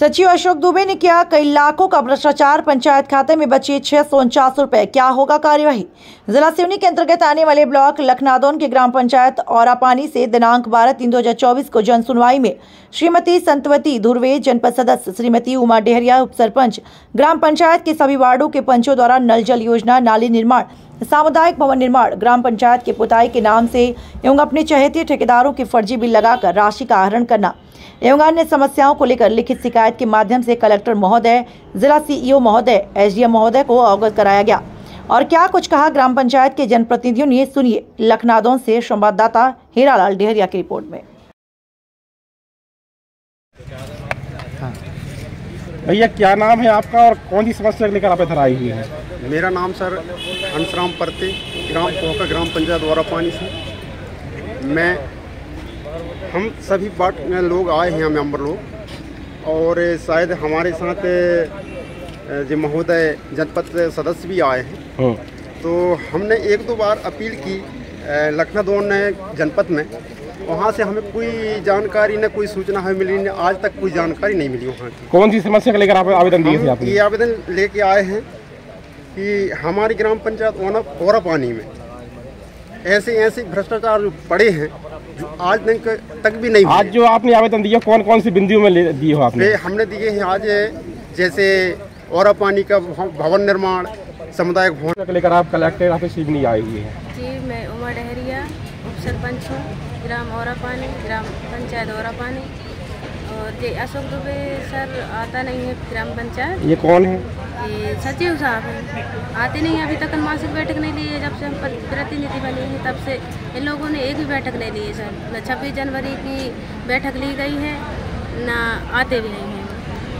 सचिव अशोक दुबे ने किया कई लाखों का भ्रष्टाचार। पंचायत खाते में बचे छह सौ उनचास रुपए। क्या होगा कार्यवाही? जिला सिवनी के अंतर्गत आने वाले ब्लॉक लखनादौन के ग्राम पंचायत औरापानी से दिनांक बारह तीन दो हज़ार चौबीस को जन सुनवाई में श्रीमती संतवती धुर्वे, जनपद सदस्य श्रीमती उमा डेहरिया उप सरपंच ग्राम पंचायत के सभी वार्डो के पंचों द्वारा नल जल योजना, नाली निर्माण, सामुदायिक भवन निर्माण, ग्राम पंचायत के पुताई के नाम से एवं अपने चहेती ठेकेदारों के फर्जी बिल लगाकर राशि का आहरण करना। एवं अन्य समस्याओं को लेकर लिखित शिकायत के माध्यम से कलेक्टर महोदय जिला सीईओ महोदय एसडीएम महोदय को अवगत कराया गया। और क्या कुछ कहा ग्राम पंचायत के जनप्रतिनिधियों ने सुनिए लखनादौन से संवाददाता हीरालाल डेहरिया की रिपोर्ट में। भैया क्या नाम है आपका और कौन सी समस्या लेकर आप इधर आई हुई हैं? मेरा नाम सर हंसराम परते ग्राम ग्राम पंचायत द्वारा पानी से। मैं हम सभी बाट में लोग आए हैं मेंबर लोग। और शायद हमारे साथ जो महोदय जनपद सदस्य भी आए हैं। हाँ। तो हमने एक दो बार अपील की अ, लखनदौन जनपद में। वहाँ से हमें कोई जानकारी न कोई सूचना हमें मिली न आज तक कोई जानकारी नहीं मिली वहाँ की। कौन सी समस्या को लेकर आप आवेदन दिए थे ये आवेदन लेके आए हैं कि हमारी ग्राम पंचायत ओना ओरा पानी में ऐसे ऐसे भ्रष्टाचार जो पड़े हैं आज तक तक भी नहीं आज जो आपने आवेदन दिया कौन कौन सी बिंदियों में दिए हो आपने? हमने दिए हैं आज जैसे और पानी का भवन निर्माण समुदाय भवन को लेकर आप कलेक्टर ऑफ़िस नहीं आई हुई है। जी मैं उमा डहरिया उप सरपंच हूँ ग्राम और पानी ग्राम पंचायत और पानी और जी अशोक दुबे सर आता नहीं है ग्राम पंचायत। ये कौन है? ये सचिव साहब हैं। आते नहीं हैं अभी तक मासिक बैठक नहीं ली है। जब से हम प्रतिनिधि बने हैं तब से इन लोगों ने एक भी बैठक नहीं ली है सर। न छब्बीस जनवरी की बैठक ली गई है ना आते भी नहीं हैं।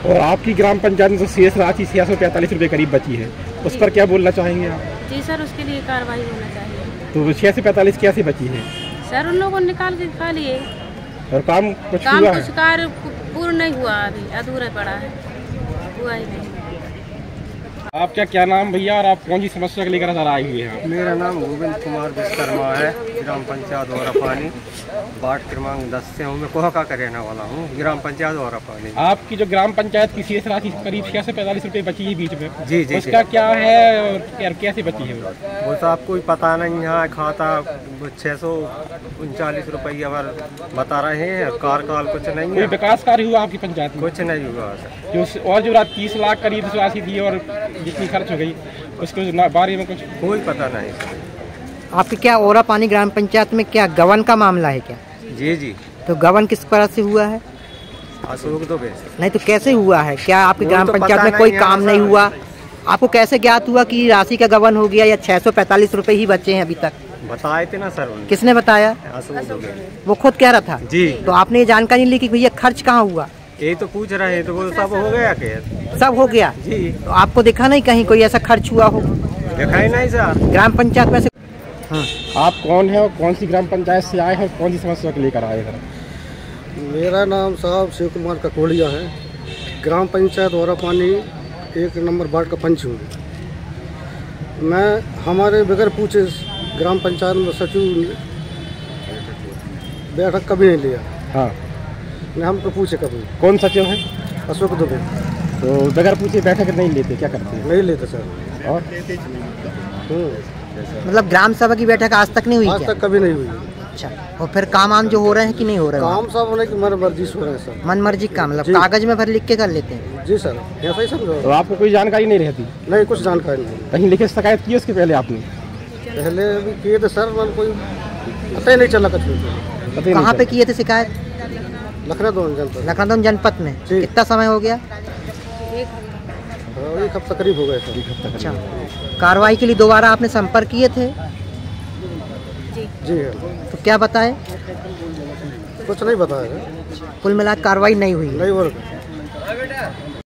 और आपकी ग्राम पंचायत में जो शेष राशि छियासठ सौ पैंतालीस रुपये करीब बची है। उस पर क्या बोलना चाहेंगे आप? जी सर उसके लिए कार्रवाई होना चाहिए। तो छः से पैंतालीस कैसे बची है? सर उन लोगों ने निकाल के खा लिए। और काम कुछ काम कुछ कार्य पूर्ण नहीं हुआ अभी अधूरा पड़ा है। हुआ ही नहीं। आपका क्या नाम भैया और आप कौन सी समस्या को लेकर इधर आई हुई हैं मेरा नाम गोविंद कुमार विश्वकर्मा है ग्राम पंचायत और पानी वार्ड क्रमांक दस से हूँ मैं कोहका का रहने वाला हूँ ग्राम पंचायत और पानी आपकी जो ग्राम पंचायत की शेष राशि करीब छह से पैंतालीस रुपये बची है बीच में। जी, जी, उसका क्या है और कैसे बची है वो? तो आपको ही पता नहीं है खाता छः सौ उनचालीस रुपये बता रहे हैं कार्यकाल कुछ नहीं है। विकास कार्य हुआ आपकी पंचायत कुछ नहीं हुआ सर। जो और जो रात तीस लाख करीब राशि थी और जितनी खर्च हो गई उसके बारे में कुछ कोई पता नहीं। आपके क्या ओरा पानी ग्राम पंचायत में क्या गवन का मामला है क्या? जी जी। तो गवन किस तरह से हुआ है? अशोक से नहीं तो कैसे हुआ है? क्या आपकी ग्राम तो पंचायत में कोई काम नहीं हुआ? आपको कैसे ज्ञात हुआ कि राशि का गवन हो गया या छह सौ पैंतालीस रुपए ही बचे हैं अभी तक? बताए थे ना सर किसने बताया? अशोक वो खुद कह रहा था? जी। तो आपने ये जानकारी ली कि भैया खर्च कहाँ हुआ? ये तो पूछ रहे हैं तो वो सब हो गया क्या सब हो गया? जी। तो आपको देखा नहीं कहीं कोई ऐसा खर्च हुआ हो? देखा ही नहीं सर। ग्राम पंचायत में से हाँ। आप कौन है और कौन सी ग्राम पंचायत से आए हैं? कौन सी समस्या को लेकर आए हैं? मेरा नाम साहब शिव कुमार ककोड़िया है। ग्राम पंचायत औरा पानी एक नंबर वार्ड का पंच हूँ। मैं हमारे बगैर पूछे ग्राम पंचायत में सचिव बैठक कभी नहीं लिया। हाँ। न हमको पूछे कभी। कौन सचिव है? अशोक दुबे। तो बगैर पूछे बैठक नहीं लेते क्या करते हैं? नहीं लेते सर। और? हम्म, मतलब ग्राम सभा की बैठक आज तक नहीं हुई आज क्या? तक कभी नहीं हुई। अच्छा और फिर काम आम जो हो रहे हैं कि नहीं हो रहे हैं? काम साहब होने की मन मर्ज़ी हो रहे हैं सर। मन मर्ज़ी का मतलब कागज़ में भर लिख के कर लेते हैं? जी सर ऐसा ही समझो। तो आपको कोई जानकारी नहीं रहती? नहीं कुछ जानकारी नहीं। कहीं लिखित शिकायत की उसके पहले आपने? पहले भी किए थे सर मन कोई पता ही नहीं चला कुछ कहाँ पे किए थे शिकायत? लखनऊ जनपद लखनऊ जनपद में। कितना समय हो गया? हाँ, एक हफ़्ता करीब हो गए सर अच्छा। कार्रवाई के लिए दोबारा आपने संपर्क किए थे? जी। हाँ। तो क्या बताए? कुछ नहीं बताया। कुल मिलाकर कार्रवाई नहीं हुई। नहीं हो रहा।